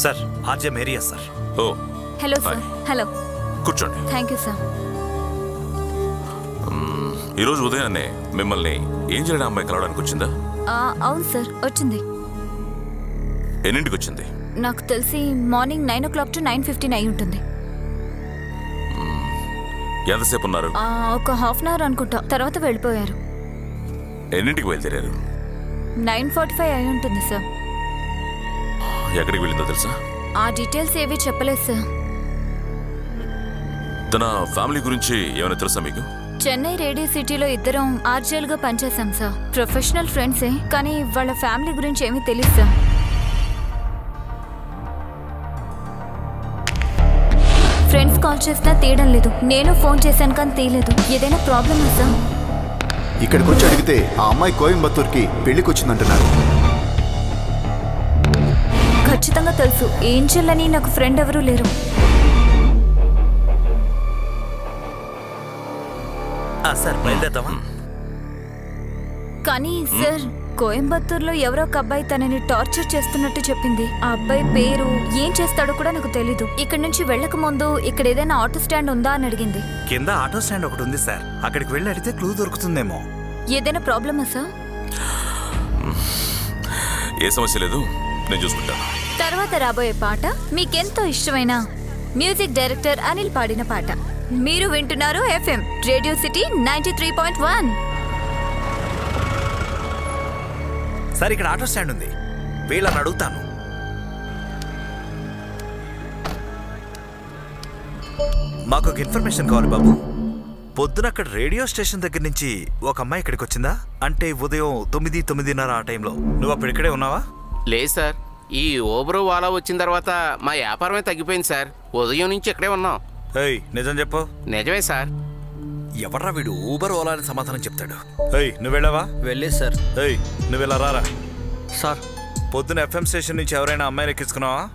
Sir RJ Maria sir. Oh hello sir hello. కూర్చోండి. Thank you sir. ఈరోజు ఉదయాన్నే మిమ్మల్ని ఏం చేయడం అమ్మాయి కలవడానికి వచ్చిందా? ఆ, అవును సార్ వచ్చింది. ఎన్నింటికి వచ్చింది నాకు తెలిసి morning nine o'clock to nine fifteen అయి ఉంటుంది. ఎంతసేపు ఉన్నారు? ఆ, ఒక హాఫ్ అన్ అవర్ అనుకుంటా. తర్వాత వెళ్ళిపోయారు. ఎన్నింటికి బయలుదేరారు? నైన్ ఫార్టీ ఫైవ్ అయి ఉంటుంది సార్. ఎక్కడికి వెళ్ళిందో తెలుసా? ఆ డీటెయిల్స్ ఏవి చెప్పలేదు సార్. తన ఫ్యామిలీ గురించి ఏమైనా తెలుసా మీకు? చెన్నై రేడియో సిటీలో ఇద్దరం ఆర్జేల్గా పనిచేశాం సార్. ప్రొఫెషనల్ ఫ్రెండ్సే కానీ వాళ్ళ ఫ్యామిలీ గురించి ఏమీ తెలియదు సార్. ఫ్రెండ్స్ కాల్ చేసినా తీయడం లేదు. నేను ఫోన్ చేశాను కానీ తీయలేదు. ఏదైనా ప్రాబ్లమా సార్? ఇక్కడికి వచ్చి అడిగితే ఆ అమ్మాయి కోయంబత్తూర్కి పెళ్ళికి వచ్చిందంటున్నారు ఖచ్చితంగా తెలుసు. ఏంజల్ అని నాకు ఫ్రెండ్ ఎవరూ లేరు. సార్ కానీ సార్ కోయంబత్తూర్లో ఎవరో ఒక అబ్బాయి తనని టార్చర్ చేస్తున్నట్టు చెప్పింది. ఆ అబ్బాయి పేరు ఏం చేస్తాడో కూడా నాకు తెలీదు. ఇక్కడ నుంచి వెళ్ళక ముందు ఇక్కడ ఏదైనా ఆటో స్టాండ్ ఉందా అని అడిగింది. కింద ఆటో స్టాండ్ ఒకటి ఉంది సార్. అక్కడికి వెళ్ళి అడిగితే క్లూ దొరుకుతుందేమో. ఏదైనా ప్రాబ్లమా సార్? ఏ సమస్య లేదు. నేను చూసుకుంటాను. తర్వాత రాబోయే పాట మీకెంతో ఇష్టమైన మ్యూజిక్ డైరెక్టర్ అనిల్ పాడిన పాట. మీరు వింటున్నారు FM Radio City ninety three point one. Sir ఇక్కడ ఆటో స్టాండ్ ఉంది. వీళ్ళని అడుగుతాను. మాకు ఒక ఇన్ఫర్మేషన్ కావాలి బాబు. పొద్దున అక్కడ రేడియో స్టేషన్ దగ్గర నుంచి ఒక అమ్మాయి ఇక్కడికి వచ్చిందా? అంటే ఉదయం తొమ్మిది తొమ్మిదిన్నర ఆ టైంలో. నువ్వు అప్పుడు ఇక్కడే ఉన్నావా? లేదు సార్. ఈ ఓబరు వాలా వచ్చిన తర్వాత మా వ్యాపారమే తగ్గిపోయింది సార్. ఉదయం నుంచి ఇక్కడే ఉన్నాం. ఏయ్ నిజం చెప్పు. నిజమే సార్. ఎవర్రా వీడు ఊబర్ ఓలా అని సమాధానం చెప్తాడు? ఏయ్ నువ్వు వెళ్ళావా? వెళ్ళే సార్. ఏయ్ నువ్వు ఇలా రారా? సార్. పొద్దున ఎఫ్ఎం స్టేషన్ నుంచి ఎవరైనా అమ్మాయిని ఎక్కించుకున్నావా?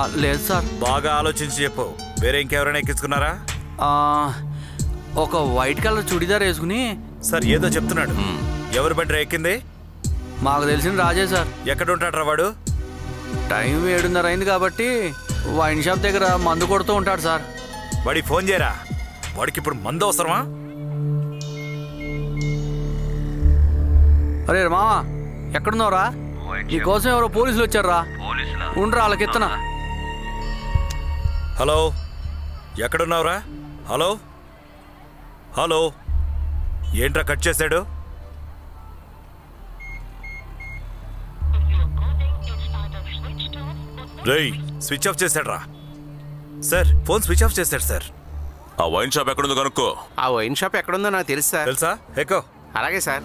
ఆ, లేదు సార్. బాగా ఆలోచించి చెప్పు. వేరే ఇంకెవరైనా ఎక్కించుకున్నారా? ఆ, ఒక వైట్ కలర్ చుడిదార్ వేసుకుని సార్ ఏదో చెప్తున్నాడు. ఎవరు బండి ఎక్కింది? మాకు తెలిసిన రాజే సార్. ఎక్కడ ఉంటాడు వాడు? టైం ఏడున్నర అయింది కాబట్టి వైన్ షాప్ దగ్గర మందు కొడుతూ ఉంటాడు సార్. వాడికి ఫోన్ చేయరా? వాడికి ఇప్పుడు మందు అవసరమా? అరే మామా ఎక్కడున్నావురా? నీకోసం ఎవరో పోలీసులు వచ్చారా ఉండరా వాళ్ళకి ఎత్తనా. హలో ఎక్కడున్నావురా? హలో? హలో? ఏంట్రా కట్ చేశాడు? రేయ్ స్విచ్ ఆఫ్ చేశాడ్రా. సార్ ఫోన్ స్విచ్ ఆఫ్ చేశాడు సార్. ఆ వైన్ షాప్ ఎక్కడుందో కనుక్కో. ఆ వైన్ షాప్ ఎక్కడుందో నాకు తెలుసు సార్. తెలుసా? ఎక్కో అలాగే సార్.